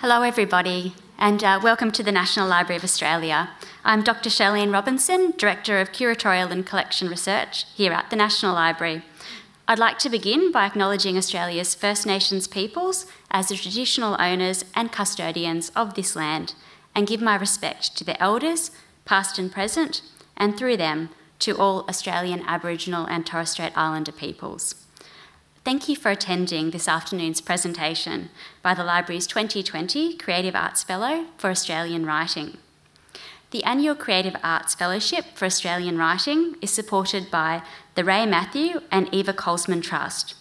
Hello, everybody, and uh, welcome to the National Library of Australia. I'm Dr. Charlene Robinson, Director of Curatorial and Collection Research here at the National Library. I'd like to begin by acknowledging Australia's First Nations peoples as the traditional owners and custodians of this land and give my respect to the elders, past and present, and through them to all Australian Aboriginal and Torres Strait Islander peoples. Thank you for attending this afternoon's presentation by the Library's 2020 Creative Arts Fellow for Australian Writing. The annual Creative Arts Fellowship for Australian Writing is supported by the Ray Mathew and Eva Kollsman Trust.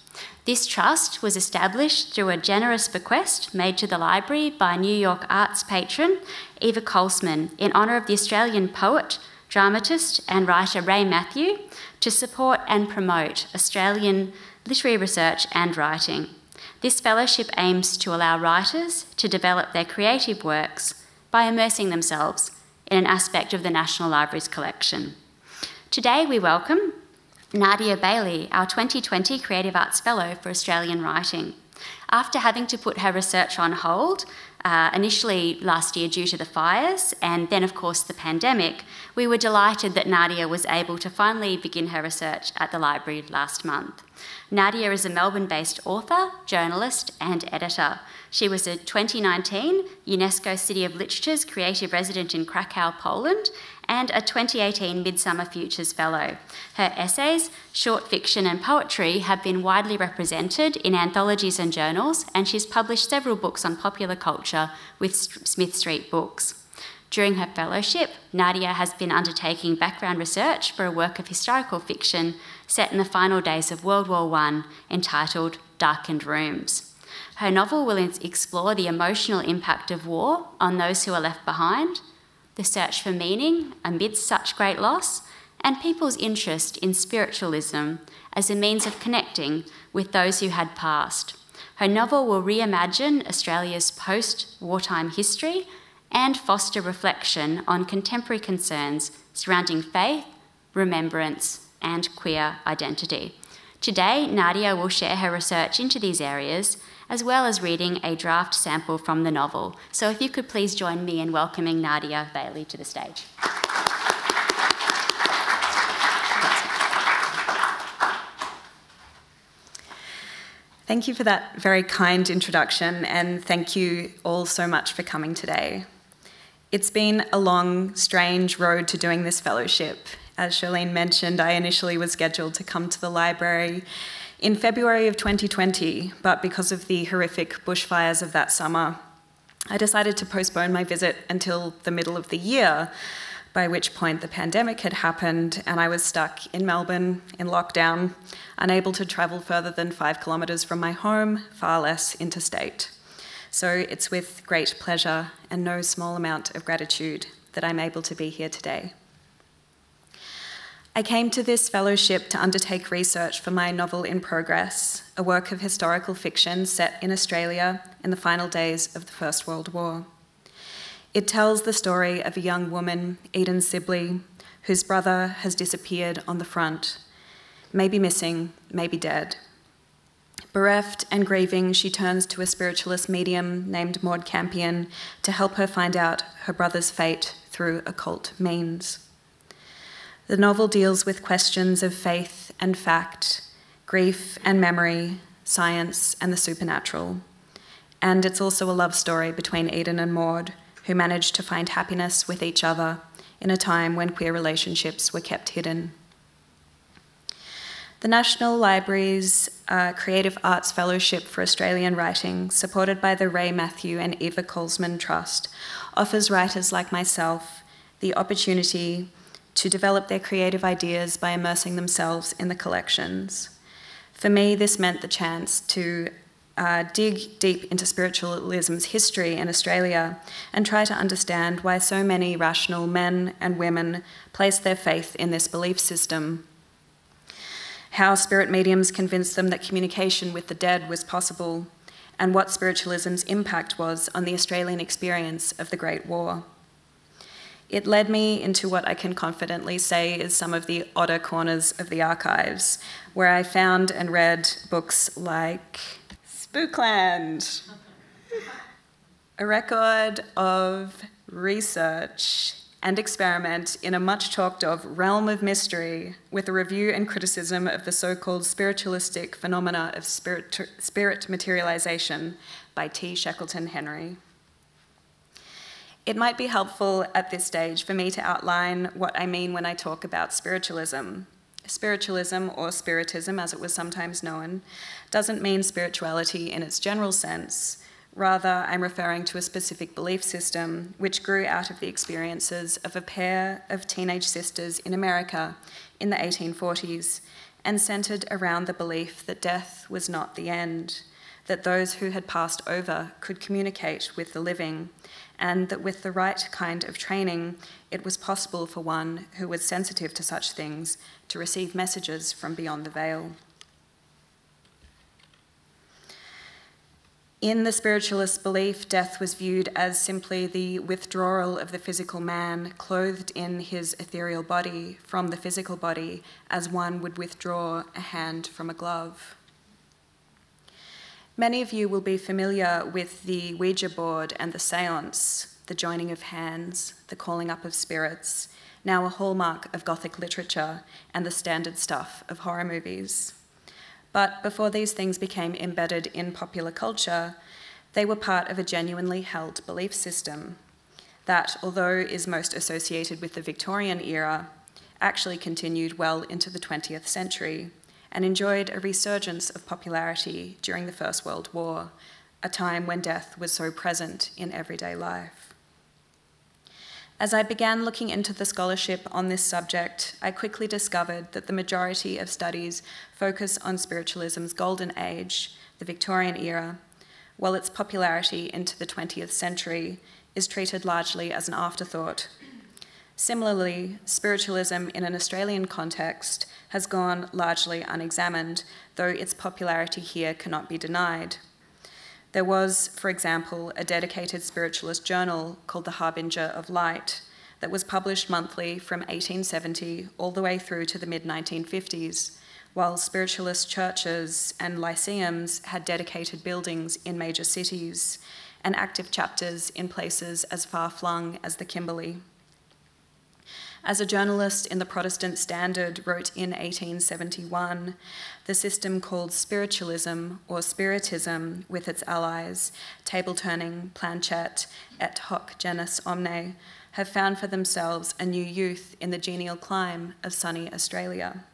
This trust was established through a generous bequest made to the library by New York arts patron Eva Kollsman in honour of the Australian poet, dramatist, and writer Ray Mathew to support and promote Australian literary research and writing. This fellowship aims to allow writers to develop their creative works by immersing themselves in an aspect of the National Library's collection. Today we welcome Nadia Bailey, our 2020 Creative Arts Fellow for Australian Writing. After having to put her research on hold, uh, initially last year due to the fires, and then, of course, the pandemic, we were delighted that Nadia was able to finally begin her research at the library last month. Nadia is a Melbourne based author, journalist, and editor. She was a 2019 UNESCO City of Literature's creative resident in Krakow, Poland, and a 2018 Midsummer Futures Fellow. Her essays, short fiction, and poetry have been widely represented in anthologies and journals, and she's published several books on popular culture with Smith Street Books. During her fellowship, Nadia has been undertaking background research for a work of historical fiction set in the final days of World War I entitled Darkened Rooms. Her novel will explore the emotional impact of war on those who are left behind, the search for meaning amidst such great loss, and people's interest in spiritualism as a means of connecting with those who had passed. Her novel will reimagine Australia's post wartime history and foster reflection on contemporary concerns surrounding faith, remembrance, and queer identity. Today, Nadia will share her research into these areas, as well as reading a draft sample from the novel. So if you could please join me in welcoming Nadia Bailey to the stage. Thank you for that very kind introduction, and thank you all so much for coming today. It's been a long, strange road to doing this fellowship. As Charlene mentioned, I initially was scheduled to come to the library in February of 2020, but because of the horrific bushfires of that summer, I decided to postpone my visit until the middle of the year, by which point the pandemic had happened and I was stuck in Melbourne in lockdown, unable to travel further than five kilometres from my home, far less interstate. So it's with great pleasure and no small amount of gratitude that I'm able to be here today. I came to this fellowship to undertake research for my novel in progress, a work of historical fiction set in Australia in the final days of the First World War. It tells the story of a young woman, Eden Sibley, whose brother has disappeared on the front, maybe missing, maybe dead. Bereft and grieving, she turns to a spiritualist medium named Maud Campion to help her find out her brother's fate through occult means. The novel deals with questions of faith and fact, grief and memory, science and the supernatural. And it's also a love story between Eden and Maud, who managed to find happiness with each other in a time when queer relationships were kept hidden. The National Library's uh, Creative Arts Fellowship for Australian Writing, supported by the Ray Mathew and Eva Kollsman Trust, offers writers like myself the opportunity to develop their creative ideas by immersing themselves in the collections. For me, this meant the chance to uh, dig deep into spiritualism's history in Australia and try to understand why so many rational men and women place their faith in this belief system how spirit mediums convinced them that communication with the dead was possible, and what spiritualism's impact was on the Australian experience of the Great War. It led me into what I can confidently say is some of the odder corners of the archives, where I found and read books like Spookland, a record of research and experiment in a much talked of realm of mystery with a review and criticism of the so called spiritualistic phenomena of spirit, spirit materialization by T. Shekleton Henry. It might be helpful at this stage for me to outline what I mean when I talk about spiritualism. Spiritualism, or spiritism as it was sometimes known, doesn't mean spirituality in its general sense. Rather, I'm referring to a specific belief system which grew out of the experiences of a pair of teenage sisters in America in the 1840s and centered around the belief that death was not the end, that those who had passed over could communicate with the living, and that with the right kind of training, it was possible for one who was sensitive to such things to receive messages from beyond the veil. In the spiritualist belief, death was viewed as simply the withdrawal of the physical man, clothed in his ethereal body, from the physical body, as one would withdraw a hand from a glove. Many of you will be familiar with the Ouija board and the seance, the joining of hands, the calling up of spirits, now a hallmark of Gothic literature and the standard stuff of horror movies. But before these things became embedded in popular culture, they were part of a genuinely held belief system that, although is most associated with the Victorian era, actually continued well into the 20th century and enjoyed a resurgence of popularity during the First World War, a time when death was so present in everyday life. As I began looking into the scholarship on this subject, I quickly discovered that the majority of studies focus on spiritualism's golden age, the Victorian era, while its popularity into the 20th century is treated largely as an afterthought Similarly, spiritualism in an Australian context has gone largely unexamined, though its popularity here cannot be denied. There was, for example, a dedicated spiritualist journal called The Harbinger of Light that was published monthly from 1870 all the way through to the mid 1950s, while spiritualist churches and lyceums had dedicated buildings in major cities and active chapters in places as far flung as the Kimberley. As a journalist in the Protestant Standard wrote in 1871, the system called spiritualism or spiritism with its allies, table turning, planchette, et hoc genus omne, have found for themselves a new youth in the genial clime of sunny Australia.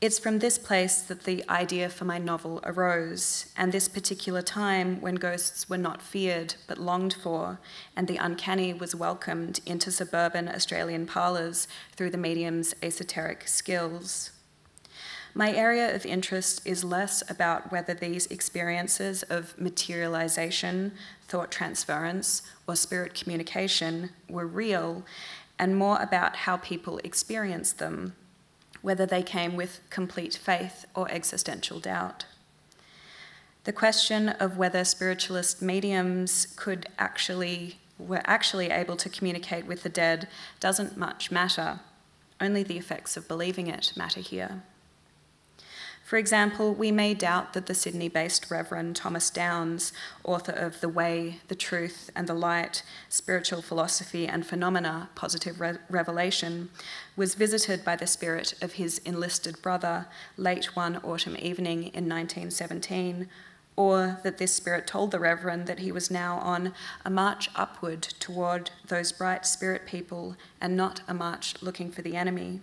It's from this place that the idea for my novel arose, and this particular time when ghosts were not feared but longed for, and the uncanny was welcomed into suburban Australian parlours through the medium's esoteric skills. My area of interest is less about whether these experiences of materialization, thought transference, or spirit communication were real, and more about how people experienced them whether they came with complete faith or existential doubt. The question of whether spiritualist mediums could actually were actually able to communicate with the dead doesn't much matter. Only the effects of believing it matter here. For example, we may doubt that the Sydney based Reverend Thomas Downes, author of The Way, the Truth, and the Light Spiritual Philosophy and Phenomena Positive Re- Revelation, was visited by the spirit of his enlisted brother late one autumn evening in 1917, or that this spirit told the Reverend that he was now on a march upward toward those bright spirit people and not a march looking for the enemy.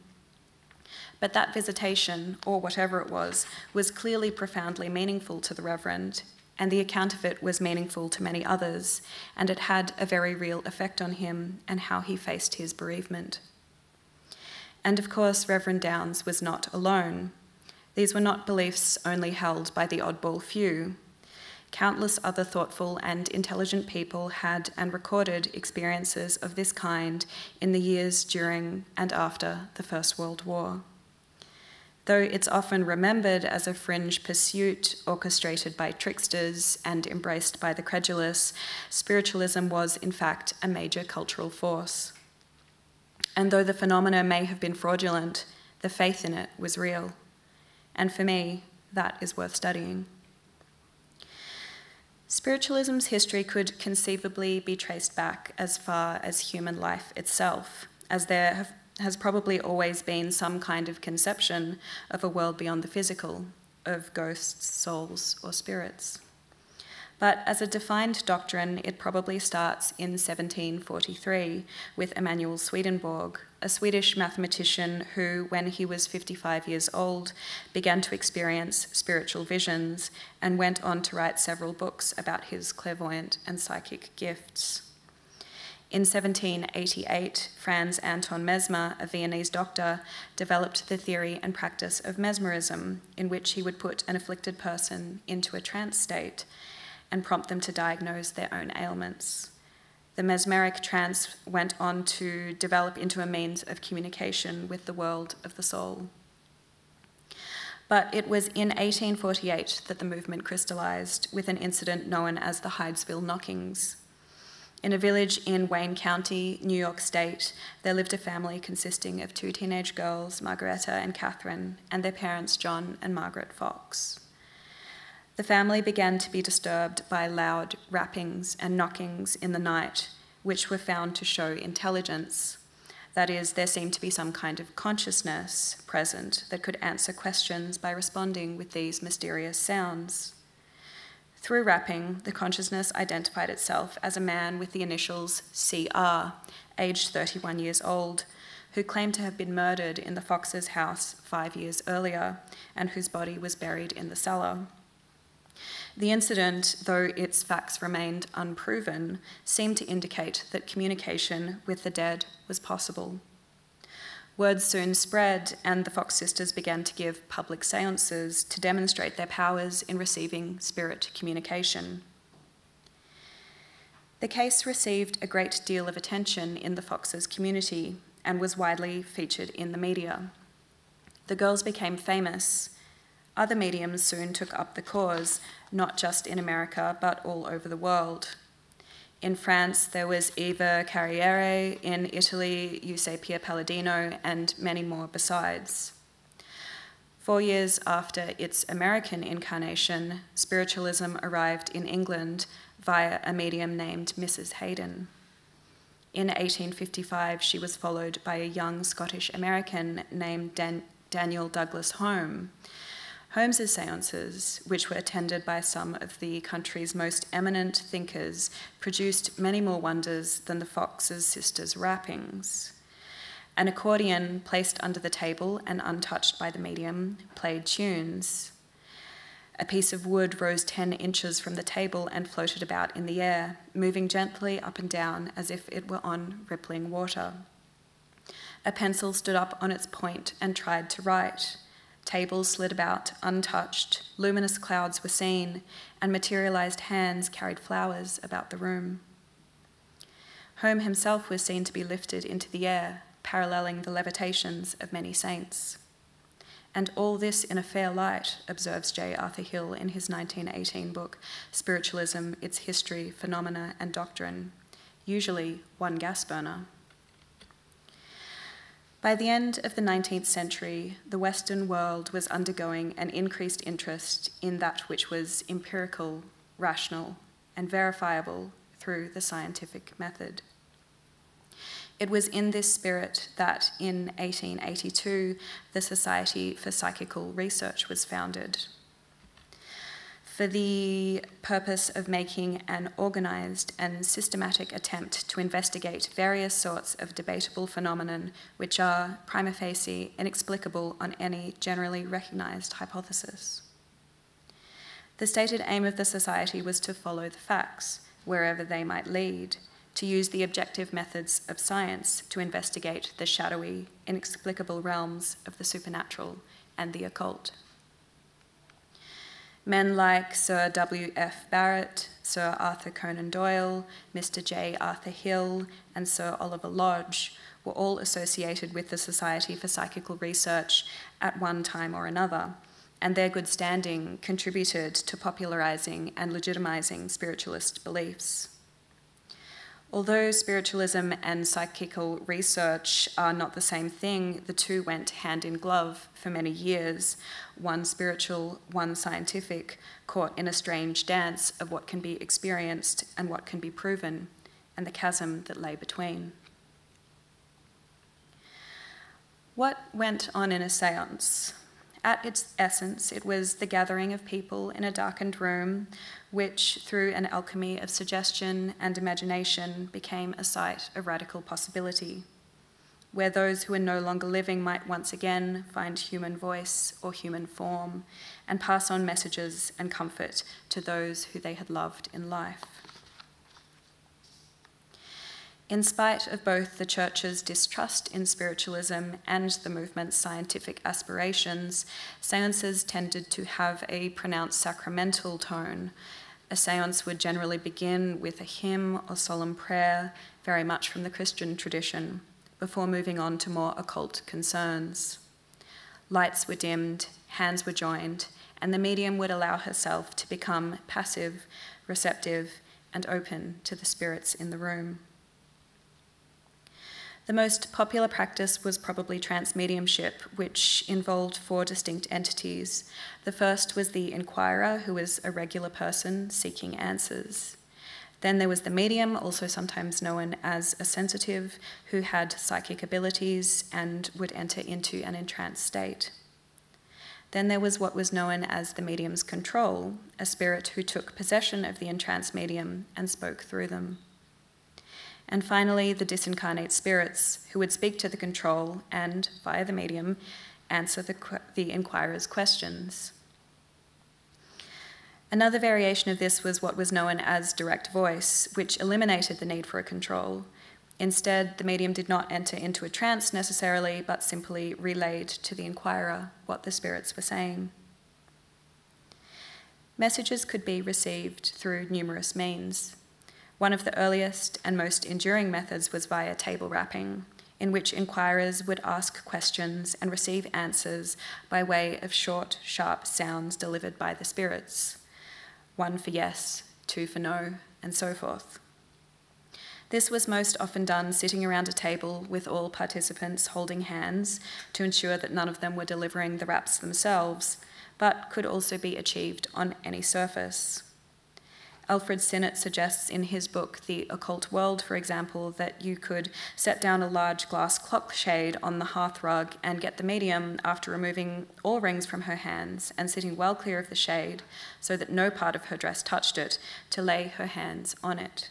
But that visitation, or whatever it was, was clearly profoundly meaningful to the Reverend, and the account of it was meaningful to many others, and it had a very real effect on him and how he faced his bereavement. And of course, Reverend Downes was not alone. These were not beliefs only held by the oddball few. Countless other thoughtful and intelligent people had and recorded experiences of this kind in the years during and after the First World War. Though it's often remembered as a fringe pursuit orchestrated by tricksters and embraced by the credulous, spiritualism was, in fact, a major cultural force. And though the phenomena may have been fraudulent, the faith in it was real. And for me, that is worth studying. Spiritualism's history could conceivably be traced back as far as human life itself, as there have, has probably always been some kind of conception of a world beyond the physical, of ghosts, souls, or spirits. But as a defined doctrine, it probably starts in 1743 with Emanuel Swedenborg, a Swedish mathematician who, when he was 55 years old, began to experience spiritual visions and went on to write several books about his clairvoyant and psychic gifts. In 1788, Franz Anton Mesmer, a Viennese doctor, developed the theory and practice of mesmerism, in which he would put an afflicted person into a trance state and prompt them to diagnose their own ailments. The mesmeric trance went on to develop into a means of communication with the world of the soul. But it was in 1848 that the movement crystallized with an incident known as the Hydesville Knockings. In a village in Wayne County, New York State, there lived a family consisting of two teenage girls, Margaretta and Catherine, and their parents, John and Margaret Fox. The family began to be disturbed by loud rappings and knockings in the night, which were found to show intelligence. That is, there seemed to be some kind of consciousness present that could answer questions by responding with these mysterious sounds. Through rapping, the consciousness identified itself as a man with the initials CR, aged 31 years old, who claimed to have been murdered in the Fox's house five years earlier and whose body was buried in the cellar. The incident, though its facts remained unproven, seemed to indicate that communication with the dead was possible. Word soon spread, and the Fox sisters began to give public seances to demonstrate their powers in receiving spirit communication. The case received a great deal of attention in the Foxes community and was widely featured in the media. The girls became famous, other mediums soon took up the cause, not just in America, but all over the world. In France, there was Eva Carriere, in Italy, Eusapia Palladino, and many more besides. Four years after its American incarnation, spiritualism arrived in England via a medium named Mrs. Hayden. In 1855, she was followed by a young Scottish American named Dan- Daniel Douglas Home, Holmes's seances, which were attended by some of the country's most eminent thinkers, produced many more wonders than the Fox's sisters' rappings. An accordion placed under the table and untouched by the medium played tunes. A piece of wood rose 10 inches from the table and floated about in the air, moving gently up and down as if it were on rippling water. A pencil stood up on its point and tried to write. Tables slid about, untouched, luminous clouds were seen, and materialized hands carried flowers about the room. Home himself was seen to be lifted into the air, paralleling the levitations of many saints. And all this in a fair light, observes J. Arthur Hill in his 1918 book, Spiritualism, Its History, Phenomena, and Doctrine, usually one gas burner. By the end of the 19th century, the Western world was undergoing an increased interest in that which was empirical, rational, and verifiable through the scientific method. It was in this spirit that in 1882 the Society for Psychical Research was founded for the purpose of making an organised and systematic attempt to investigate various sorts of debatable phenomenon which are prima facie inexplicable on any generally recognised hypothesis. The stated aim of the Society was to follow the facts, wherever they might lead, to use the objective methods of science to investigate the shadowy, inexplicable realms of the supernatural and the occult. Men like Sir W.F. Barrett, Sir Arthur Conan Doyle, Mr. J. Arthur Hill, and Sir Oliver Lodge were all associated with the Society for Psychical Research at one time or another, and their good standing contributed to popularizing and legitimizing spiritualist beliefs. Although spiritualism and psychical research are not the same thing, the two went hand in glove for many years, one spiritual, one scientific, caught in a strange dance of what can be experienced and what can be proven, and the chasm that lay between. What went on in a seance? At its essence, it was the gathering of people in a darkened room, which, through an alchemy of suggestion and imagination, became a site of radical possibility, where those who were no longer living might once again find human voice or human form and pass on messages and comfort to those who they had loved in life. In spite of both the Church's distrust in spiritualism and the movement's scientific aspirations, seances tended to have a pronounced sacramental tone. A seance would generally begin with a hymn or solemn prayer, very much from the Christian tradition, before moving on to more occult concerns. Lights were dimmed, hands were joined, and the medium would allow herself to become passive, receptive, and open to the spirits in the room. The most popular practice was probably trance mediumship, which involved four distinct entities. The first was the inquirer, who was a regular person seeking answers. Then there was the medium, also sometimes known as a sensitive, who had psychic abilities and would enter into an entranced state. Then there was what was known as the medium's control, a spirit who took possession of the entranced medium and spoke through them and finally the disincarnate spirits who would speak to the control and, via the medium, answer the, the inquirer's questions. Another variation of this was what was known as direct voice, which eliminated the need for a control. Instead, the medium did not enter into a trance necessarily, but simply relayed to the inquirer what the spirits were saying. Messages could be received through numerous means. One of the earliest and most enduring methods was via table rapping, in which inquirers would ask questions and receive answers by way of short, sharp sounds delivered by the spirits one for yes, two for no, and so forth. This was most often done sitting around a table with all participants holding hands to ensure that none of them were delivering the raps themselves, but could also be achieved on any surface. Alfred Sinnett suggests in his book, The Occult World, for example, that you could set down a large glass clock shade on the hearth rug and get the medium, after removing all rings from her hands and sitting well clear of the shade so that no part of her dress touched it, to lay her hands on it.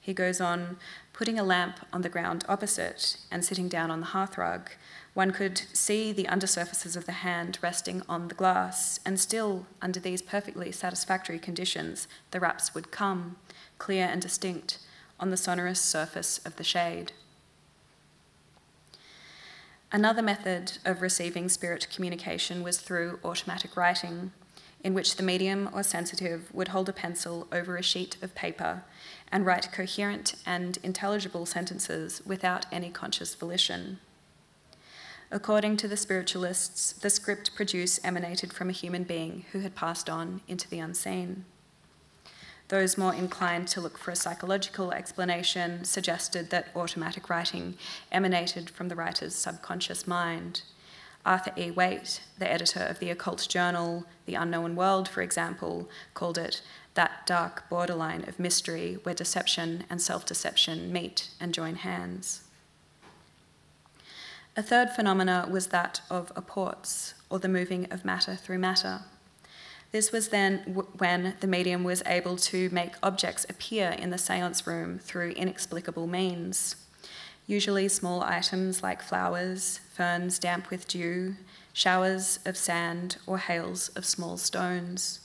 He goes on, putting a lamp on the ground opposite and sitting down on the hearthrug, one could see the undersurfaces of the hand resting on the glass, and still, under these perfectly satisfactory conditions, the raps would come, clear and distinct, on the sonorous surface of the shade. Another method of receiving spirit communication was through automatic writing, in which the medium or sensitive would hold a pencil over a sheet of paper and write coherent and intelligible sentences without any conscious volition. According to the spiritualists, the script produced emanated from a human being who had passed on into the unseen. Those more inclined to look for a psychological explanation suggested that automatic writing emanated from the writer's subconscious mind. Arthur E. Waite, the editor of the occult journal The Unknown World, for example, called it that dark borderline of mystery where deception and self deception meet and join hands. A third phenomena was that of apports, or the moving of matter through matter. This was then when the medium was able to make objects appear in the seance room through inexplicable means. Usually small items like flowers, ferns damp with dew, showers of sand, or hails of small stones.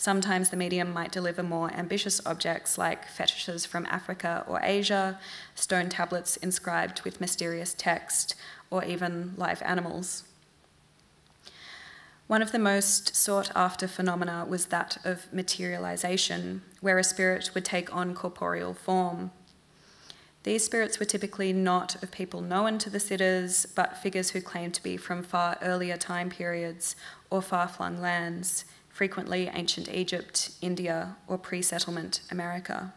Sometimes the medium might deliver more ambitious objects like fetishes from Africa or Asia, stone tablets inscribed with mysterious text, or even live animals. One of the most sought after phenomena was that of materialization, where a spirit would take on corporeal form. These spirits were typically not of people known to the sitters, but figures who claimed to be from far earlier time periods or far flung lands, frequently ancient Egypt, India, or pre settlement America.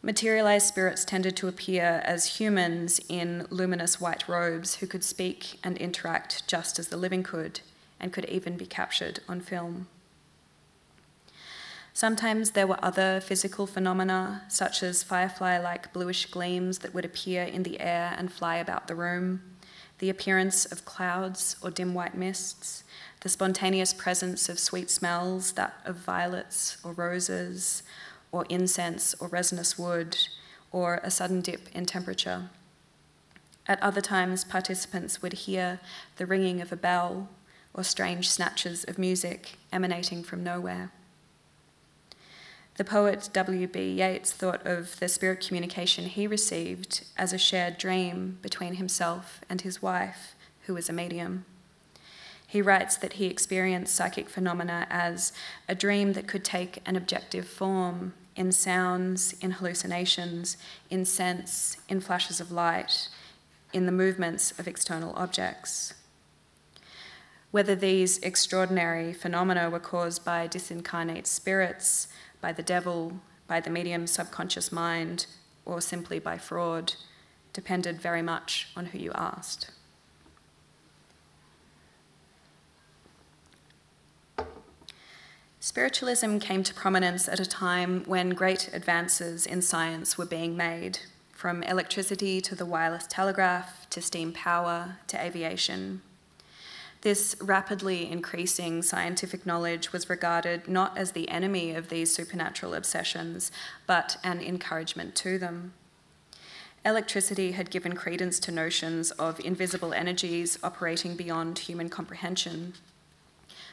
Materialized spirits tended to appear as humans in luminous white robes who could speak and interact just as the living could, and could even be captured on film. Sometimes there were other physical phenomena, such as firefly like bluish gleams that would appear in the air and fly about the room, the appearance of clouds or dim white mists, the spontaneous presence of sweet smells, that of violets or roses, or incense or resinous wood, or a sudden dip in temperature. At other times, participants would hear the ringing of a bell or strange snatches of music emanating from nowhere. The poet W.B. Yeats thought of the spirit communication he received as a shared dream between himself and his wife, who was a medium. He writes that he experienced psychic phenomena as a dream that could take an objective form in sounds, in hallucinations, in sense, in flashes of light, in the movements of external objects. Whether these extraordinary phenomena were caused by disincarnate spirits, by the devil, by the medium's subconscious mind, or simply by fraud, depended very much on who you asked. Spiritualism came to prominence at a time when great advances in science were being made, from electricity to the wireless telegraph to steam power to aviation. This rapidly increasing scientific knowledge was regarded not as the enemy of these supernatural obsessions, but an encouragement to them. Electricity had given credence to notions of invisible energies operating beyond human comprehension.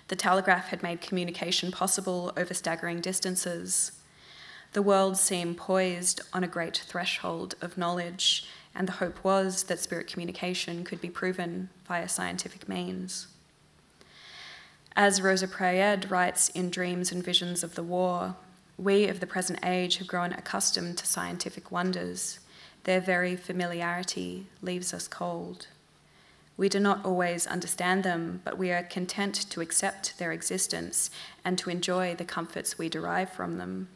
The telegraph had made communication possible over staggering distances. The world seemed poised on a great threshold of knowledge, and the hope was that spirit communication could be proven via scientific means. As Rosa Praed writes in Dreams and Visions of the War, we of the present age have grown accustomed to scientific wonders. Their very familiarity leaves us cold. We do not always understand them, but we are content to accept their existence and to enjoy the comforts we derive from them.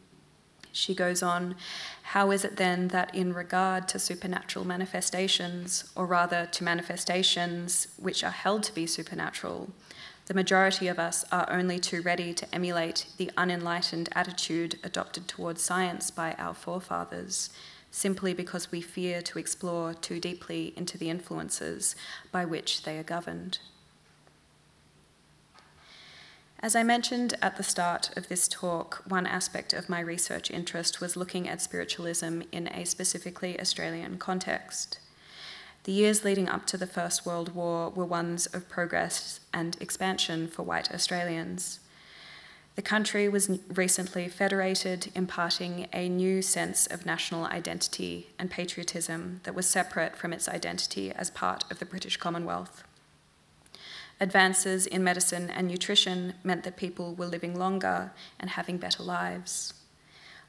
She goes on, How is it then that, in regard to supernatural manifestations, or rather to manifestations which are held to be supernatural, the majority of us are only too ready to emulate the unenlightened attitude adopted towards science by our forefathers? Simply because we fear to explore too deeply into the influences by which they are governed. As I mentioned at the start of this talk, one aspect of my research interest was looking at spiritualism in a specifically Australian context. The years leading up to the First World War were ones of progress and expansion for white Australians. The country was recently federated, imparting a new sense of national identity and patriotism that was separate from its identity as part of the British Commonwealth. Advances in medicine and nutrition meant that people were living longer and having better lives,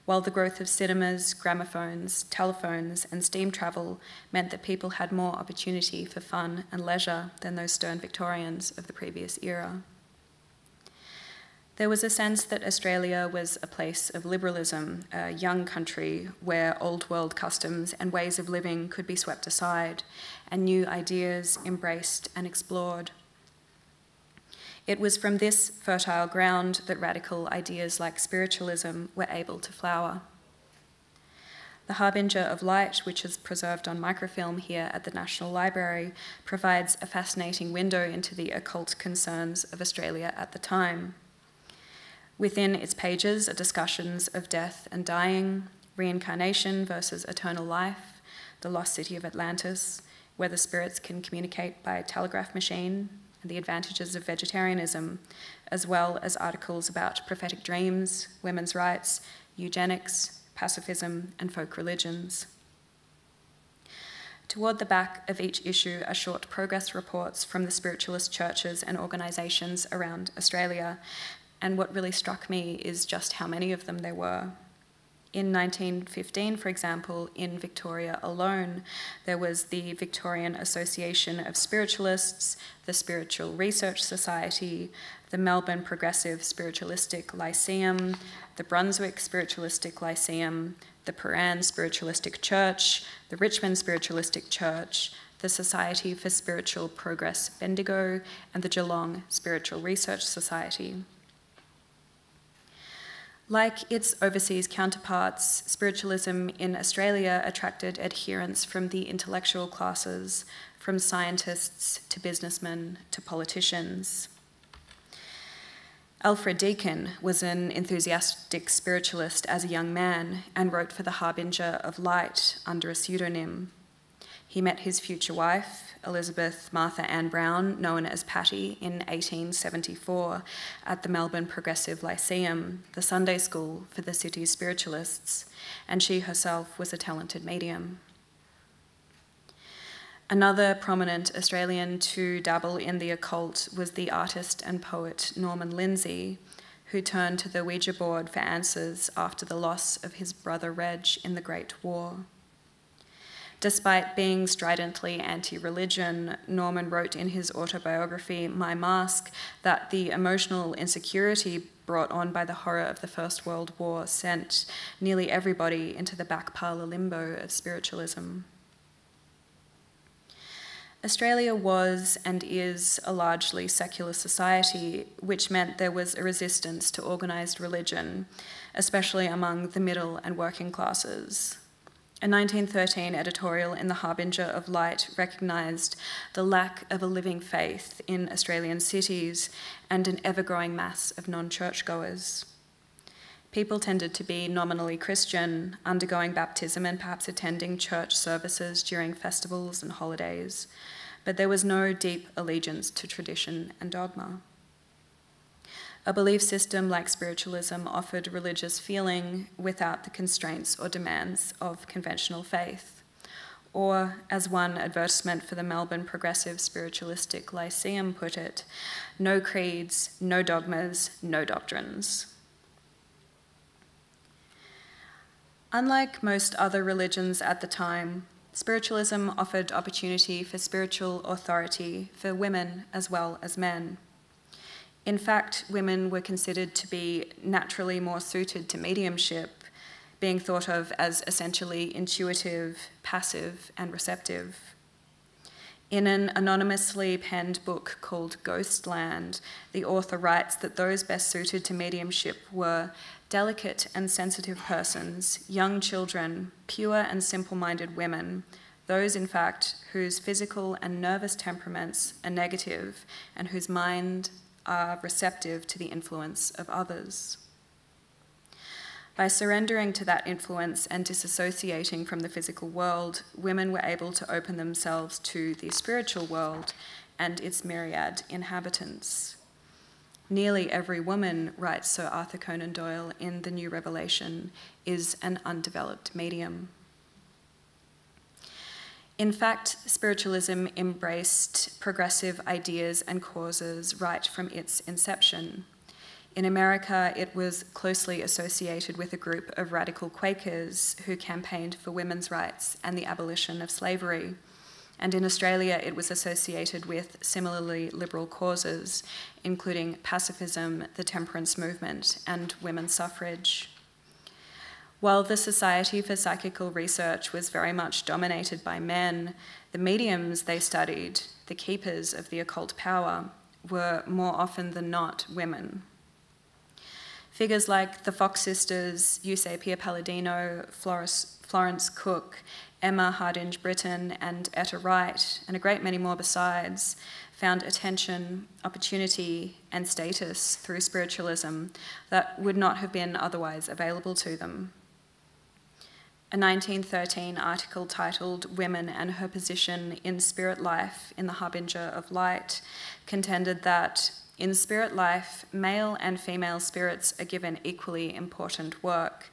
while the growth of cinemas, gramophones, telephones, and steam travel meant that people had more opportunity for fun and leisure than those stern Victorians of the previous era. There was a sense that Australia was a place of liberalism, a young country where old world customs and ways of living could be swept aside and new ideas embraced and explored. It was from this fertile ground that radical ideas like spiritualism were able to flower. The Harbinger of Light, which is preserved on microfilm here at the National Library, provides a fascinating window into the occult concerns of Australia at the time. Within its pages are discussions of death and dying, reincarnation versus eternal life, the lost city of Atlantis, whether spirits can communicate by telegraph machine, and the advantages of vegetarianism, as well as articles about prophetic dreams, women's rights, eugenics, pacifism, and folk religions. Toward the back of each issue are short progress reports from the spiritualist churches and organisations around Australia and what really struck me is just how many of them there were. In 1915, for example, in Victoria alone, there was the Victorian Association of Spiritualists, the Spiritual Research Society, the Melbourne Progressive Spiritualistic Lyceum, the Brunswick Spiritualistic Lyceum, the Prahran Spiritualistic Church, the Richmond Spiritualistic Church, the Society for Spiritual Progress Bendigo, and the Geelong Spiritual Research Society. Like its overseas counterparts, spiritualism in Australia attracted adherents from the intellectual classes, from scientists to businessmen to politicians. Alfred Deakin was an enthusiastic spiritualist as a young man and wrote for the Harbinger of Light under a pseudonym. He met his future wife, Elizabeth Martha Ann Brown, known as Patty, in 1874 at the Melbourne Progressive Lyceum, the Sunday school for the city's spiritualists, and she herself was a talented medium. Another prominent Australian to dabble in the occult was the artist and poet Norman Lindsay, who turned to the Ouija board for answers after the loss of his brother Reg in the Great War. Despite being stridently anti religion, Norman wrote in his autobiography, My Mask, that the emotional insecurity brought on by the horror of the First World War sent nearly everybody into the back parlour limbo of spiritualism. Australia was and is a largely secular society, which meant there was a resistance to organised religion, especially among the middle and working classes. A 1913 editorial in the Harbinger of Light recognised the lack of a living faith in Australian cities and an ever growing mass of non churchgoers. People tended to be nominally Christian, undergoing baptism and perhaps attending church services during festivals and holidays, but there was no deep allegiance to tradition and dogma. A belief system like spiritualism offered religious feeling without the constraints or demands of conventional faith. Or, as one advertisement for the Melbourne Progressive Spiritualistic Lyceum put it, no creeds, no dogmas, no doctrines. Unlike most other religions at the time, spiritualism offered opportunity for spiritual authority for women as well as men. In fact, women were considered to be naturally more suited to mediumship, being thought of as essentially intuitive, passive, and receptive. In an anonymously penned book called Ghostland, the author writes that those best suited to mediumship were delicate and sensitive persons, young children, pure and simple minded women, those, in fact, whose physical and nervous temperaments are negative and whose mind are receptive to the influence of others. By surrendering to that influence and disassociating from the physical world, women were able to open themselves to the spiritual world and its myriad inhabitants. Nearly every woman, writes Sir Arthur Conan Doyle in The New Revelation, is an undeveloped medium. In fact, spiritualism embraced progressive ideas and causes right from its inception. In America, it was closely associated with a group of radical Quakers who campaigned for women's rights and the abolition of slavery. And in Australia, it was associated with similarly liberal causes, including pacifism, the temperance movement, and women's suffrage. While the Society for Psychical Research was very much dominated by men, the mediums they studied, the keepers of the occult power, were more often than not women. Figures like the Fox sisters, Eusapia Palladino, Florence, Florence Cook, Emma Hardinge Britten, and Etta Wright, and a great many more besides, found attention, opportunity, and status through spiritualism that would not have been otherwise available to them. A 1913 article titled Women and Her Position in Spirit Life in the Harbinger of Light contended that in spirit life, male and female spirits are given equally important work.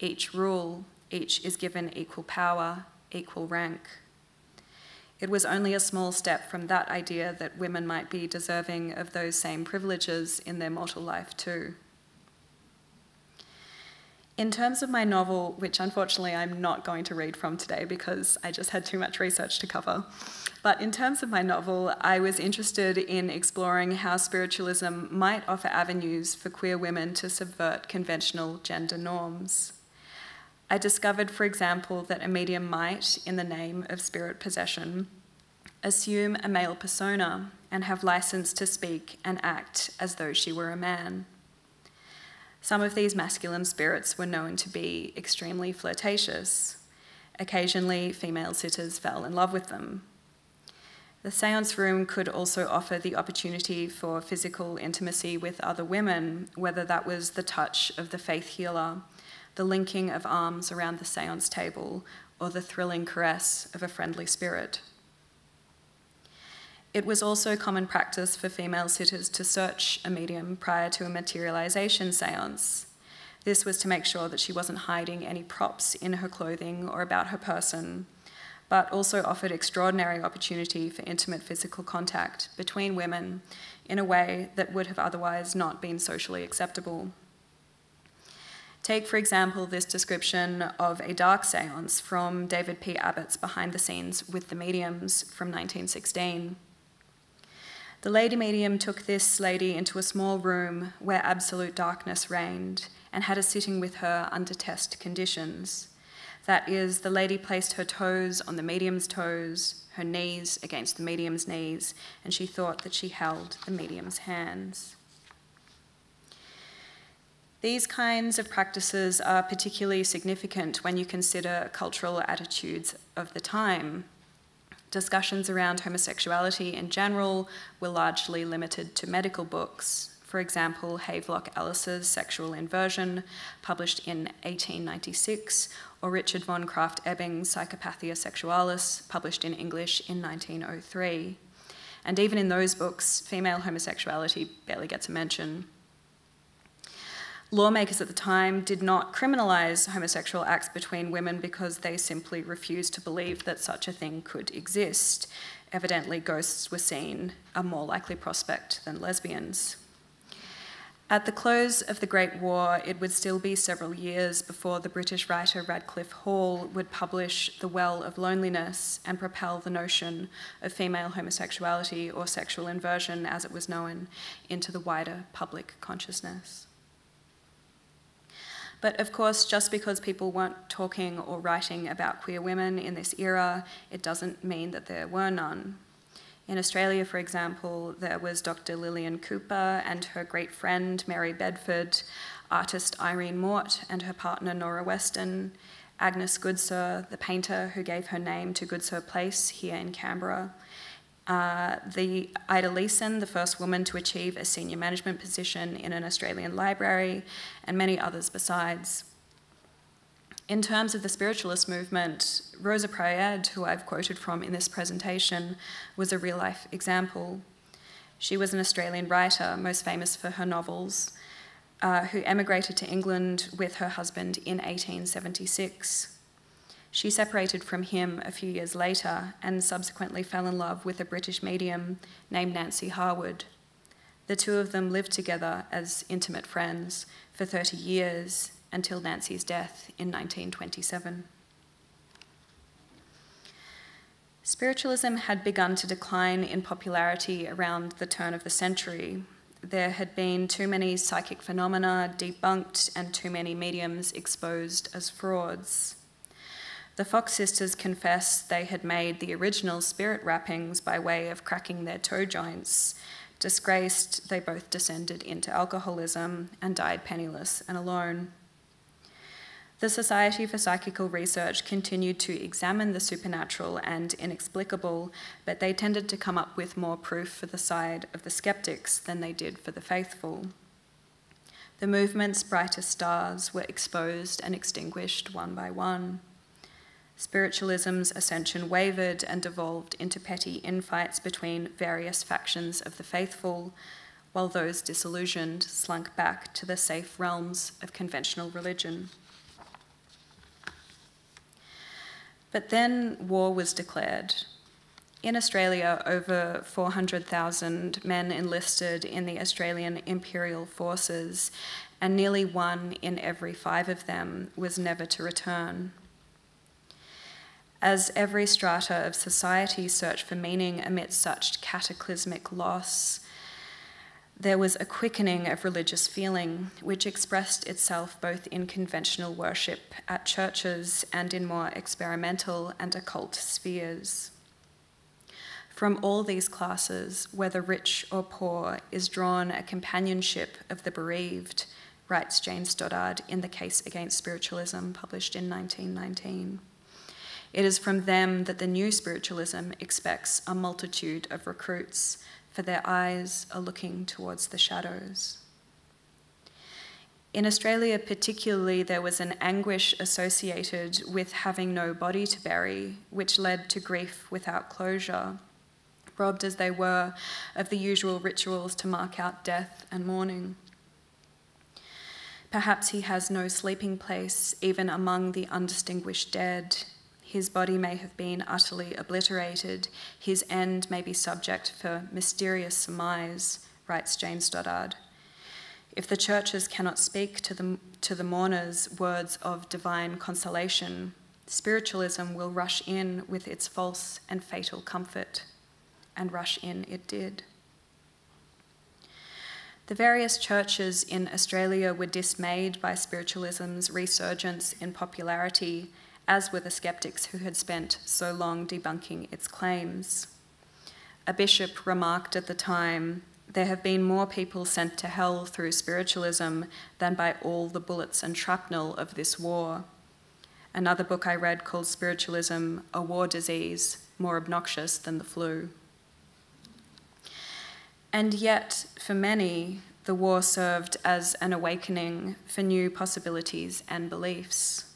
Each rule, each is given equal power, equal rank. It was only a small step from that idea that women might be deserving of those same privileges in their mortal life, too. In terms of my novel, which unfortunately I'm not going to read from today because I just had too much research to cover, but in terms of my novel, I was interested in exploring how spiritualism might offer avenues for queer women to subvert conventional gender norms. I discovered, for example, that a medium might, in the name of spirit possession, assume a male persona and have license to speak and act as though she were a man. Some of these masculine spirits were known to be extremely flirtatious. Occasionally, female sitters fell in love with them. The seance room could also offer the opportunity for physical intimacy with other women, whether that was the touch of the faith healer, the linking of arms around the seance table, or the thrilling caress of a friendly spirit. It was also common practice for female sitters to search a medium prior to a materialization seance. This was to make sure that she wasn't hiding any props in her clothing or about her person, but also offered extraordinary opportunity for intimate physical contact between women in a way that would have otherwise not been socially acceptable. Take, for example, this description of a dark seance from David P. Abbott's Behind the Scenes with the Mediums from 1916. The lady medium took this lady into a small room where absolute darkness reigned and had a sitting with her under test conditions. That is, the lady placed her toes on the medium's toes, her knees against the medium's knees, and she thought that she held the medium's hands. These kinds of practices are particularly significant when you consider cultural attitudes of the time. Discussions around homosexuality in general were largely limited to medical books. For example, Havelock Ellis's Sexual Inversion, published in 1896, or Richard von Krafft Ebing's Psychopathia Sexualis, published in English in 1903. And even in those books, female homosexuality barely gets a mention. Lawmakers at the time did not criminalise homosexual acts between women because they simply refused to believe that such a thing could exist. Evidently, ghosts were seen a more likely prospect than lesbians. At the close of the Great War, it would still be several years before the British writer Radclyffe Hall would publish The Well of Loneliness and propel the notion of female homosexuality or sexual inversion, as it was known, into the wider public consciousness. But of course, just because people weren't talking or writing about queer women in this era, it doesn't mean that there were none. In Australia, for example, there was Dr. Lilian Cooper and her great friend Mary Bedford, artist Irene Mort and her partner Nora Weston, Agnes Goodsir, the painter who gave her name to Goodsir Place here in Canberra, uh, the Ida Leeson, the first woman to achieve a senior management position in an Australian library, and many others besides. In terms of the spiritualist movement, Rosa Praed, who I've quoted from in this presentation, was a real life example. She was an Australian writer, most famous for her novels, uh, who emigrated to England with her husband in 1876. She separated from him a few years later and subsequently fell in love with a British medium named Nancy Harward. The two of them lived together as intimate friends for 30 years until Nancy's death in 1927. Spiritualism had begun to decline in popularity around the turn of the century. There had been too many psychic phenomena debunked and too many mediums exposed as frauds. The Fox sisters confessed they had made the original spirit rappings by way of cracking their toe joints. Disgraced, they both descended into alcoholism and died penniless and alone. The Society for Psychical Research continued to examine the supernatural and inexplicable, but they tended to come up with more proof for the side of the skeptics than they did for the faithful. The movement's brightest stars were exposed and extinguished one by one. Spiritualism's ascension wavered and devolved into petty infights between various factions of the faithful, while those disillusioned slunk back to the safe realms of conventional religion. But then war was declared. In Australia, over 400,000 men enlisted in the Australian Imperial Forces, and nearly one in every five of them was never to return. As every strata of society searched for meaning amidst such cataclysmic loss, there was a quickening of religious feeling, which expressed itself both in conventional worship at churches and in more experimental and occult spheres. From all these classes, whether rich or poor, is drawn a companionship of the bereaved, writes Jane Stoddart in The Case Against Spiritualism, published in 1919. It is from them that the new spiritualism expects a multitude of recruits for their eyes are looking towards the shadows. In Australia, particularly, there was an anguish associated with having no body to bury, which led to grief without closure, robbed as they were of the usual rituals to mark out death and mourning. Perhaps he has no sleeping place even among the undistinguished dead, his body may have been utterly obliterated. His end may be subject for mysterious surmise, writes James Stoddart. If the churches cannot speak to the, to the mourners words of divine consolation, spiritualism will rush in with its false and fatal comfort. And rush in it did. The various churches in Australia were dismayed by spiritualism's resurgence in popularity as were the skeptics who had spent so long debunking its claims. A bishop remarked at the time there have been more people sent to hell through spiritualism than by all the bullets and shrapnel of this war. Another book I read called Spiritualism A War Disease, more obnoxious than the flu. And yet, for many, the war served as an awakening for new possibilities and beliefs.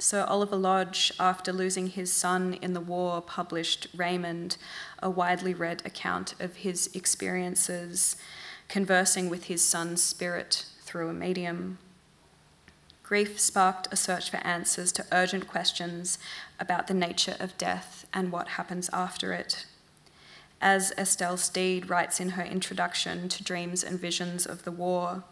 Sir Oliver Lodge, after losing his son in the war, published Raymond, a widely read account of his experiences conversing with his son's spirit through a medium. Grief sparked a search for answers to urgent questions about the nature of death and what happens after it. As Estelle Stead writes in her introduction to Dreams and Visions of the War,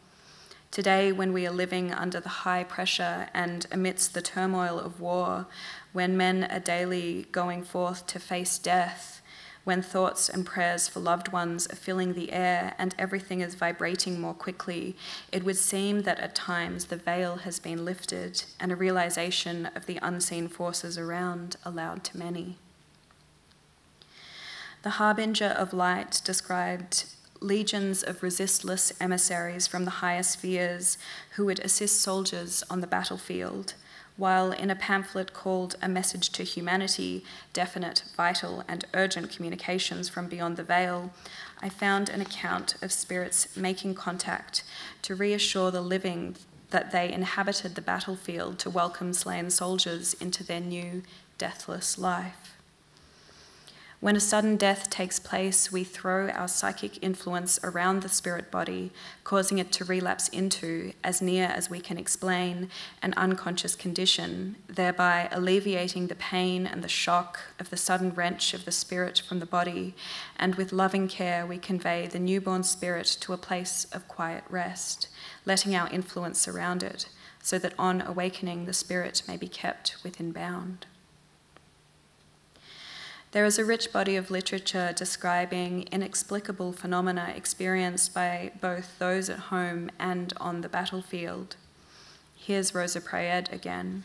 Today, when we are living under the high pressure and amidst the turmoil of war, when men are daily going forth to face death, when thoughts and prayers for loved ones are filling the air and everything is vibrating more quickly, it would seem that at times the veil has been lifted and a realization of the unseen forces around allowed to many. The harbinger of light described legions of resistless emissaries from the higher spheres who would assist soldiers on the battlefield, while in a pamphlet called A Message to Humanity Definite, Vital, and Urgent Communications from Beyond the Veil, I found an account of spirits making contact to reassure the living that they inhabited the battlefield to welcome slain soldiers into their new, deathless life. When a sudden death takes place, we throw our psychic influence around the spirit body, causing it to relapse into, as near as we can explain, an unconscious condition, thereby alleviating the pain and the shock of the sudden wrench of the spirit from the body. And with loving care, we convey the newborn spirit to a place of quiet rest, letting our influence surround it, so that on awakening, the spirit may be kept within bound. There is a rich body of literature describing inexplicable phenomena experienced by both those at home and on the battlefield. Here's Rosa Praed again.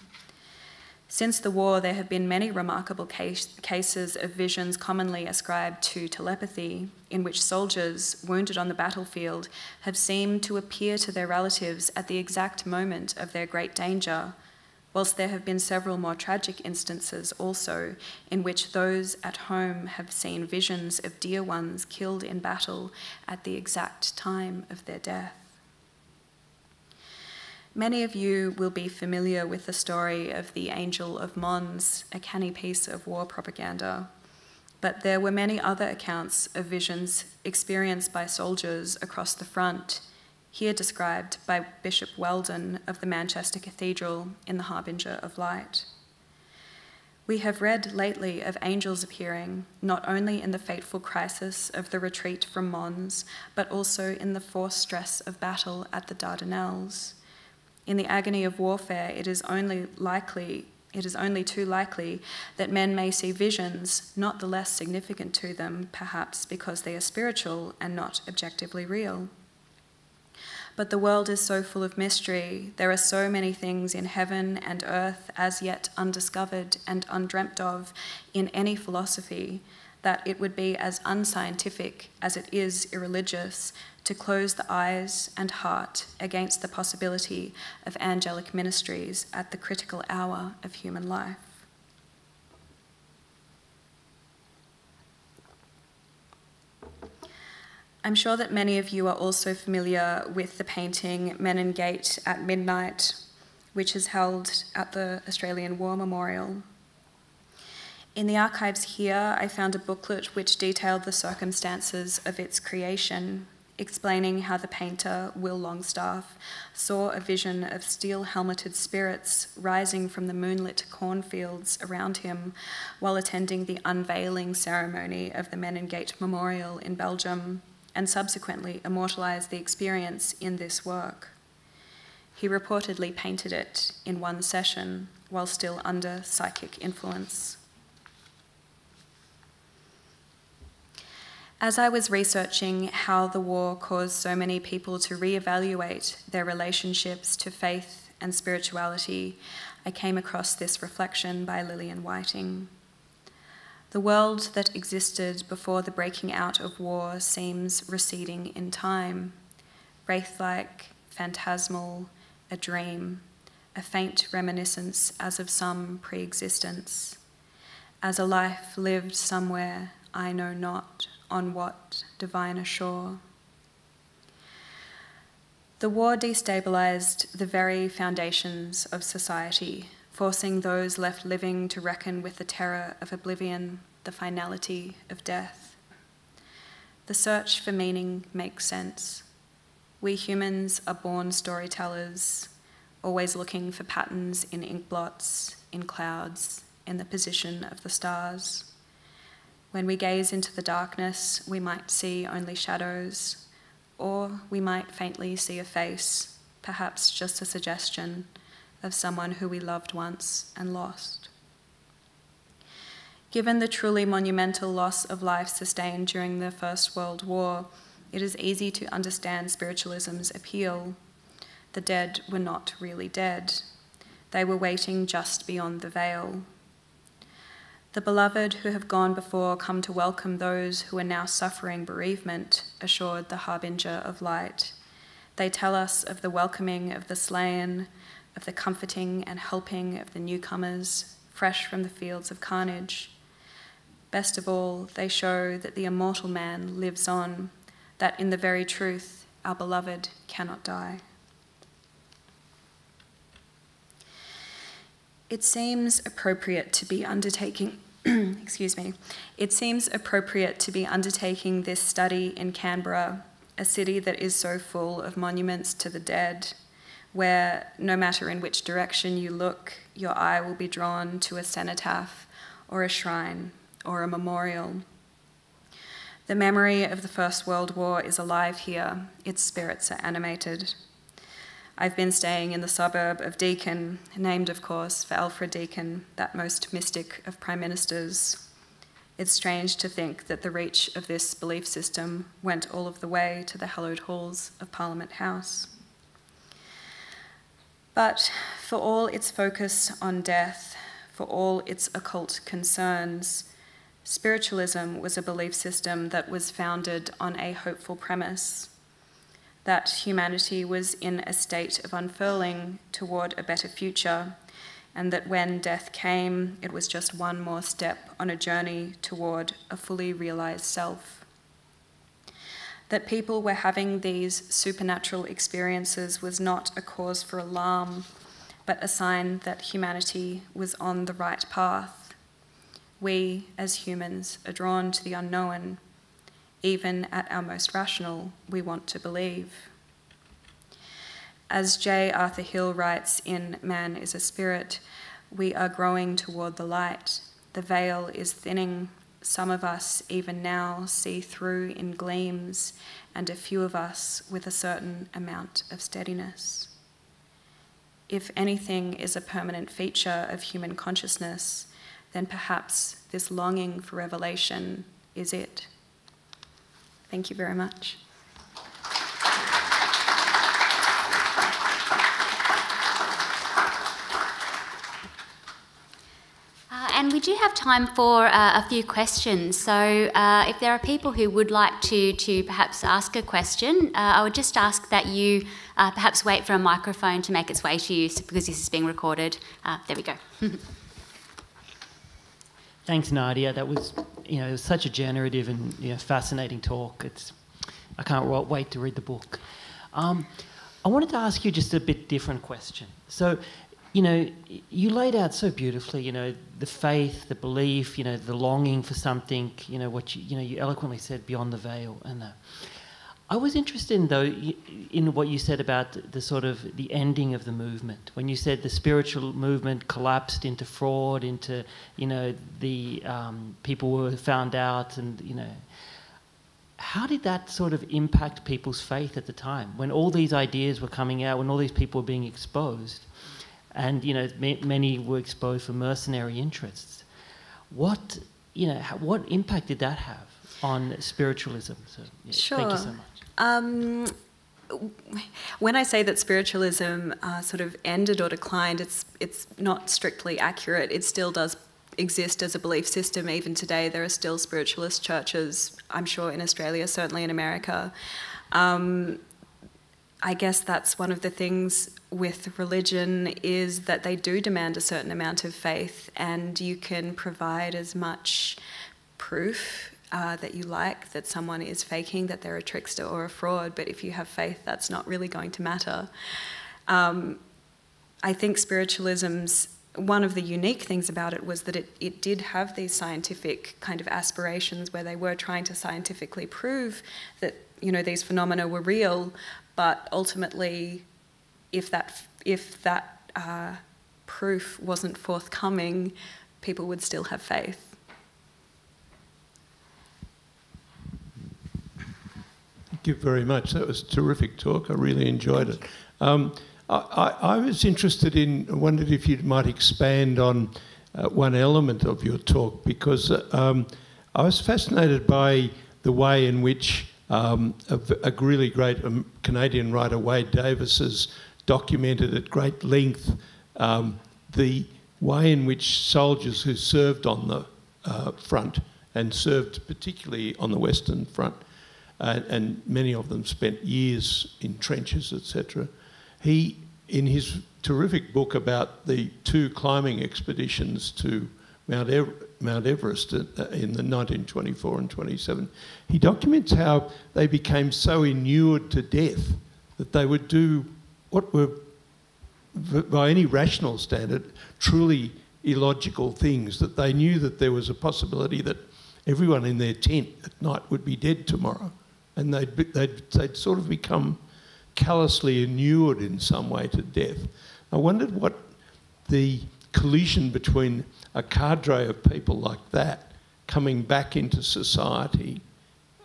Since the war, there have been many remarkable case, cases of visions commonly ascribed to telepathy, in which soldiers wounded on the battlefield have seemed to appear to their relatives at the exact moment of their great danger whilst there have been several more tragic instances also in which those at home have seen visions of dear ones killed in battle at the exact time of their death. Many of you will be familiar with the story of the Angel of Mons, a canny piece of war propaganda. But there were many other accounts of visions experienced by soldiers across the front here described by Bishop Welldon of the Manchester Cathedral in The Harbinger of Light. We have read lately of angels appearing not only in the fateful crisis of the retreat from Mons, but also in the forced stress of battle at the Dardanelles. In the agony of warfare, it is only likely it is only too likely that men may see visions, not the less significant to them, perhaps because they are spiritual and not objectively real. But the world is so full of mystery. There are so many things in heaven and earth as yet undiscovered and undreamt of in any philosophy that it would be as unscientific as it is irreligious to close the eyes and heart against the possibility of angelic ministries at the critical hour of human life. I'm sure that many of you are also familiar with the painting Menin Gate at Midnight, which is held at the Australian War Memorial. In the archives here, I found a booklet which detailed the circumstances of its creation, explaining how the painter, Will Longstaff, saw a vision of steel helmeted spirits rising from the moonlit cornfields around him while attending the unveiling ceremony of the Menin Gate Memorial in Belgium and subsequently immortalized the experience in this work. He reportedly painted it in one session while still under psychic influence. As I was researching how the war caused so many people to reevaluate their relationships to faith and spirituality, I came across this reflection by Lilian Whiting. The world that existed before the breaking out of war seems receding in time, wraith like, phantasmal, a dream, a faint reminiscence as of some pre existence, as a life lived somewhere I know not on what diviner shore. The war destabilized the very foundations of society forcing those left living to reckon with the terror of oblivion, the finality of death. The search for meaning makes sense. We humans are born storytellers, always looking for patterns in ink blots, in clouds, in the position of the stars. When we gaze into the darkness, we might see only shadows, or we might faintly see a face, perhaps just a suggestion of someone who we loved once and lost. Given the truly monumental loss of life sustained during the First World War, it is easy to understand spiritualism's appeal. The dead were not really dead, they were waiting just beyond the veil. The beloved who have gone before come to welcome those who are now suffering bereavement, assured the harbinger of light. They tell us of the welcoming of the slain, of the comforting and helping of the newcomers, fresh from the fields of carnage. Best of all, they show that the immortal man lives on, that in the very truth, our beloved cannot die. It seems appropriate to be undertaking, excuse me, it seems appropriate to be undertaking this study in Canberra, a city that is so full of monuments to the dead where no matter in which direction you look, your eye will be drawn to a cenotaph or a shrine or a memorial. The memory of the First World War is alive here, its spirits are animated. I've been staying in the suburb of Deakin, named, of course, for Alfred Deakin, that most mystic of prime ministers. It's strange to think that the reach of this belief system went all of the way to the hallowed halls of Parliament House. But for all its focus on death, for all its occult concerns, spiritualism was a belief system that was founded on a hopeful premise that humanity was in a state of unfurling toward a better future, and that when death came, it was just one more step on a journey toward a fully realized self that people were having these supernatural experiences was not a cause for alarm, but a sign that humanity was on the right path. We, as humans, are drawn to the unknown. Even at our most rational, we want to believe. As J. Arthur Hill writes in Man is a Spirit, we are growing toward the light. The veil is thinning, some of us, even now, see through in gleams, and a few of us with a certain amount of steadiness. if anything is a permanent feature of human consciousness, then perhaps this longing for revelation is it. Thank you very much. And we do have time for uh, a few questions. So, uh, if there are people who would like to, to perhaps ask a question, uh, I would just ask that you uh, perhaps wait for a microphone to make its way to you because this is being recorded. Uh, there we go. Thanks, Nadia. That was, you know, it was such a generative and you know, fascinating talk. It's, I can't wait to read the book. Um, I wanted to ask you just a bit different question. So, you know, you laid out so beautifully, you know, the faith, the belief, you know, the longing for something, you know, what you, you know, you eloquently said beyond the veil and that. I was interested in, though in what you said about the sort of the ending of the movement. When you said the spiritual movement collapsed into fraud, into you know the um, people were found out, and you know, how did that sort of impact people's faith at the time when all these ideas were coming out, when all these people were being exposed? And you know many were exposed for mercenary interests. What you know, what impact did that have on spiritualism? So, yeah, sure. Thank you so much. Um, when I say that spiritualism uh, sort of ended or declined, it's it's not strictly accurate. It still does exist as a belief system even today. There are still spiritualist churches. I'm sure in Australia, certainly in America. Um, I guess that's one of the things with religion is that they do demand a certain amount of faith, and you can provide as much proof uh, that you like that someone is faking, that they're a trickster or a fraud, but if you have faith, that's not really going to matter. Um, I think spiritualism's one of the unique things about it was that it, it did have these scientific kind of aspirations where they were trying to scientifically prove that you know these phenomena were real but ultimately, if that if that uh, proof wasn't forthcoming, people would still have faith. Thank you very much. That was a terrific talk. I really enjoyed it. Um, I, I, was interested in, wondered if you might expand on uh, one element of your talk because uh, um, I was fascinated by the way in which um, a, a, really great um, Canadian writer, Wade Davis, has documented at great length um, the way in which soldiers who served on the uh, front and served particularly on the Western Front, uh, and many of them spent years in trenches, etc. He, in his terrific book about the two climbing expeditions to Mount, Mount Everest uh, in the 1924 and 27, he documents how they became so inured to death that they would do what were, by any rational standard, truly illogical things, that they knew that there was a possibility that everyone in their tent at night would be dead tomorrow. And they'd, they'd, they'd sort of become callously inured in some way to death. I wondered what the collision between a cadre of people like that coming back into society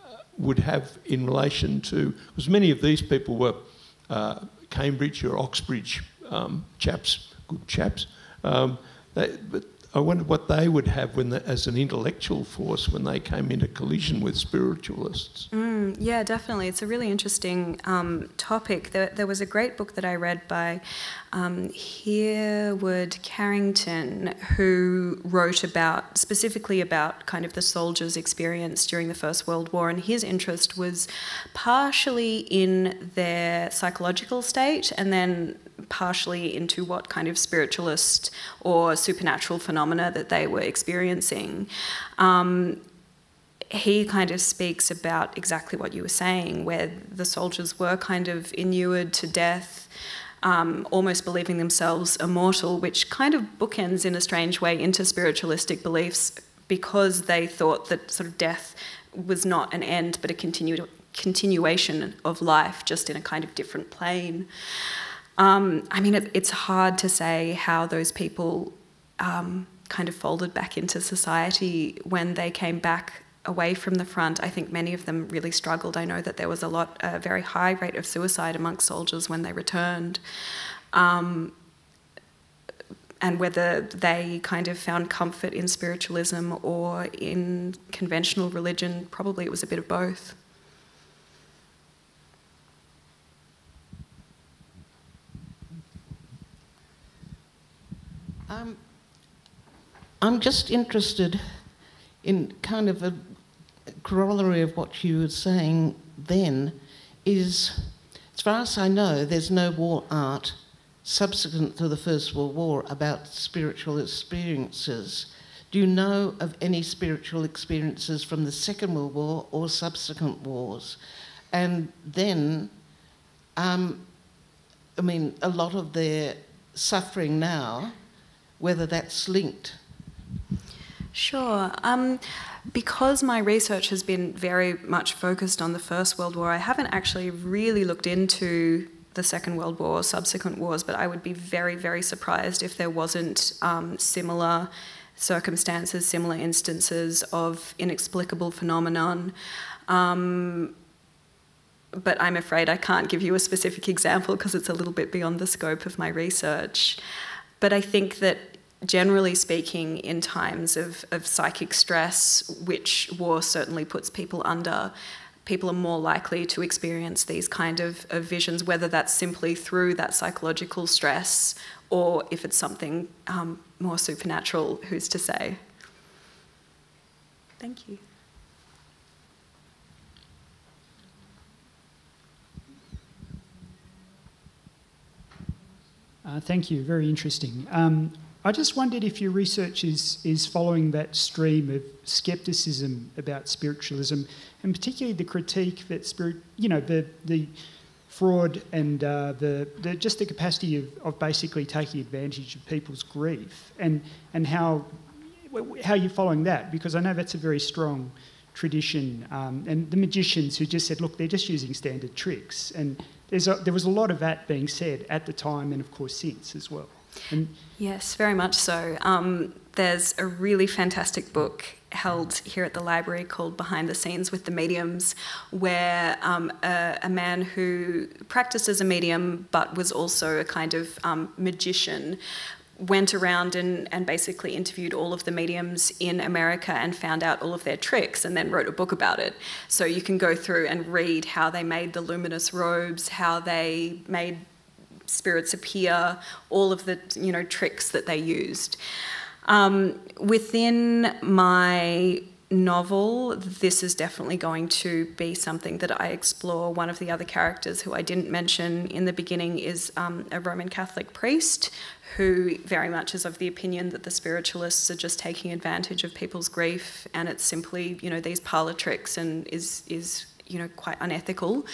uh, would have in relation to, because many of these people were uh, Cambridge or Oxbridge um, chaps, good chaps, um, they, but I wonder what they would have when they, as an intellectual force when they came into collision with spiritualists. Mm, yeah, definitely. It's a really interesting um, topic. There, there, was a great book that I read by um, Hereward Carrington, who wrote about specifically about kind of the soldiers' experience during the First World War, and his interest was partially in their psychological state, and then partially into what kind of spiritualist or supernatural phenomena that they were experiencing. Um, he kind of speaks about exactly what you were saying, where the soldiers were kind of inured to death. Um, almost believing themselves immortal, which kind of bookends in a strange way into spiritualistic beliefs because they thought that sort of death was not an end but a continued continuation of life, just in a kind of different plane. Um, I mean, it, it's hard to say how those people um, kind of folded back into society when they came back away from the front. I think many of them really struggled. I know that there was a lot, a very high rate of suicide amongst soldiers when they returned. Um, and whether they kind of found comfort in spiritualism or in conventional religion. Probably it was a bit of both. Um, I'm just interested in kind of a corollary of what you were saying then is, as far as I know, there's no war art subsequent to the First World War about spiritual experiences. Do you know of any spiritual experiences from the Second World War or subsequent wars? And then, um, I mean, a lot of their suffering now, whether that's linked. Sure. Um, because my research has been very much focused on the First World War, I haven't actually really looked into the Second World War, subsequent wars, but I would be very, very surprised if there wasn't um, similar circumstances, similar instances of inexplicable phenomenon. Um, but I'm afraid I can't give you a specific example because it's a little bit beyond the scope of my research. But I think that generally speaking, in times of, of psychic stress, which war certainly puts people under, people are more likely to experience these kind of, of visions, whether that's simply through that psychological stress or if it's something um, more supernatural, who's to say? Thank you. Uh, thank you, very interesting. Um, I just wondered if your research is, is following that stream of skepticism about spiritualism, and particularly the critique that spirit, you know, the, the fraud and uh, the, the, just the capacity of, of basically taking advantage of people's grief, and, and how, how you're following that, because I know that's a very strong tradition, um, and the magicians who just said, look, they're just using standard tricks, and there's a, there was a lot of that being said at the time, and of course since as well. And yes, very much so. Um, there's a really fantastic book held here at the library called Behind the Scenes with the Mediums, where um, a, a, man who practiced as a medium but was also a kind of um, magician went around and, and basically interviewed all of the mediums in America and found out all of their tricks and then wrote a book about it. So you can go through and read how they made the luminous robes, how they made spirits appear, all of the you know tricks that they used. Um, within my novel, this is definitely going to be something that I explore. One of the other characters who I didn't mention in the beginning is um, a Roman Catholic priest who very much is of the opinion that the spiritualists are just taking advantage of people's grief and it's simply, you know, these parlor tricks and is, is you know, quite unethical.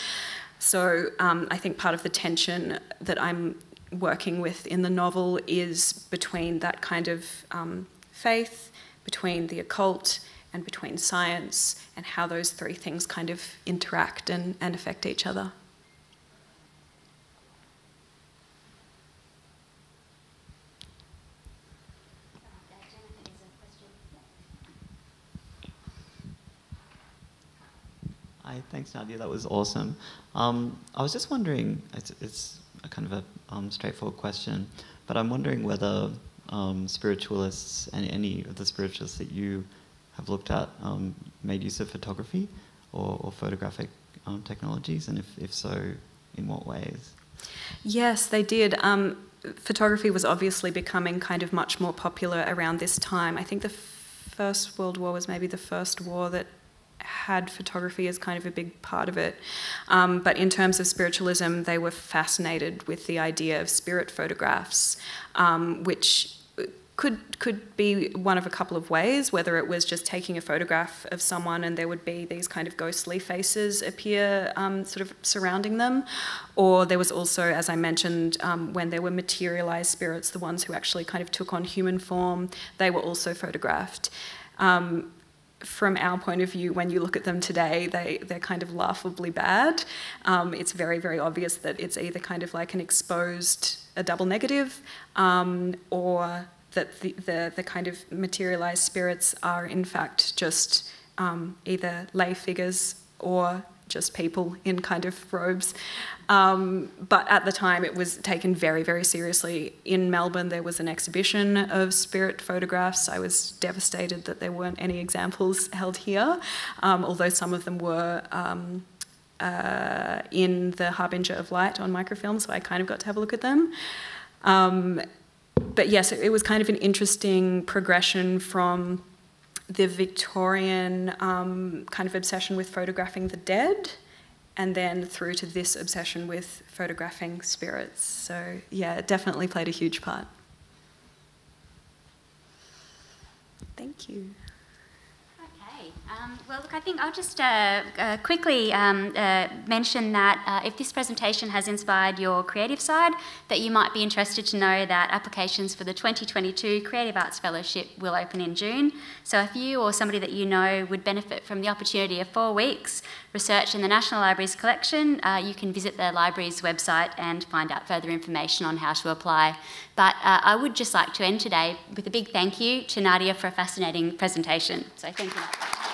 So um, I think part of the tension that I'm working with in the novel is between that kind of um, faith, between the occult, and between science, and how those three things kind of interact and, and affect each other. Hi, thanks Nadia, that was awesome. Um, I was just wondering, it's, it's a kind of a um, straightforward question, but I'm wondering whether um, spiritualists and any of the spiritualists that you have looked at um, made use of photography or, or photographic um, technologies, and if, if so, in what ways? Yes, they did. Um, photography was obviously becoming kind of much more popular around this time. I think the First World War was maybe the first war that had photography as kind of a big part of it. Um, but in terms of spiritualism, they were fascinated with the idea of spirit photographs, um, which could could be one of a couple of ways. Whether it was just taking a photograph of someone and there would be these kind of ghostly faces appear, um, sort of surrounding them, or there was also, as I mentioned, um, when there were materialized spirits, the ones who actually kind of took on human form, they were also photographed. Um, from our point of view, when you look at them today, they, they're kind of laughably bad. Um, it's very, very obvious that it's either kind of like an exposed, a double negative, um, or that the, the, the, kind of materialized spirits are in fact just um, either lay figures or just people in kind of robes. Um, but at the time, it was taken very, very seriously. In Melbourne, there was an exhibition of spirit photographs. I was devastated that there weren't any examples held here, um, although some of them were. Um, uh, in the Harbinger of Light on microfilm, so I kind of got to have a look at them. Um, but yes, it, it, was kind of an interesting progression from the Victorian um, kind of obsession with photographing the dead and then through to this obsession with photographing spirits. So, yeah, it definitely played a huge part. Thank you. Um, well, look, I think I'll just uh, uh, quickly um, uh, mention that uh, if this presentation has inspired your creative side, that you might be interested to know that applications for the 2022 Creative Arts Fellowship will open in June. So if you or somebody that you know would benefit from the opportunity of four weeks research in the National Library's collection, uh, you can visit the library's website and find out further information on how to apply. But uh, I would just like to end today with a big thank you to Nadia for a fascinating presentation. So thank you.